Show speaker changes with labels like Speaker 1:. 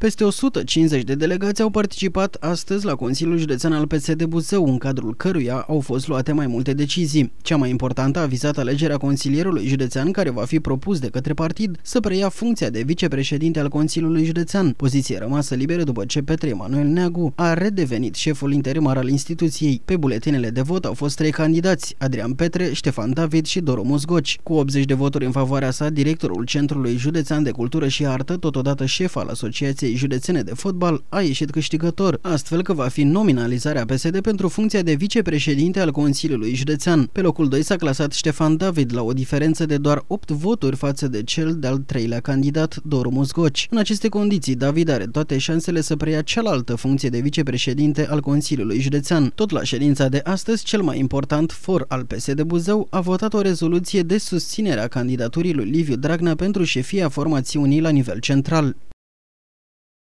Speaker 1: Peste 150 de delegați au participat astăzi la Consiliul Județean al PSD Buzău, în cadrul căruia au fost luate mai multe decizii. Cea mai importantă a vizat alegerea consilierului județean care va fi propus de către partid să preia funcția de vicepreședinte al Consiliului Județean, poziție rămasă liberă după ce Petre Emanuel Neagu a redevenit șeful interimar al instituției. Pe buletinele de vot au fost trei candidați, Adrian Petre, Ștefan David și Doru Musgoci. Cu 80 de voturi în favoarea sa, directorul Centrului Județean de Cultură și Artă, totodată șef al Asociației Federației Județene de Fotbal a ieșit câștigător, astfel că va fi nominalizarea PSD pentru funcția de vicepreședinte al Consiliului Județean. Pe locul 2 s-a clasat Ștefan David la o diferență de doar 8 voturi față de cel de-al treilea candidat, Doru Musgoci. În aceste condiții, David are toate șansele să preia cealaltă funcție de vicepreședinte al Consiliului Județean. Tot la ședința de astăzi, cel mai important for al PSD Buzău a votat o rezoluție de susținere a candidaturii lui Liviu Dragnea pentru șefia formațiunii la nivel central.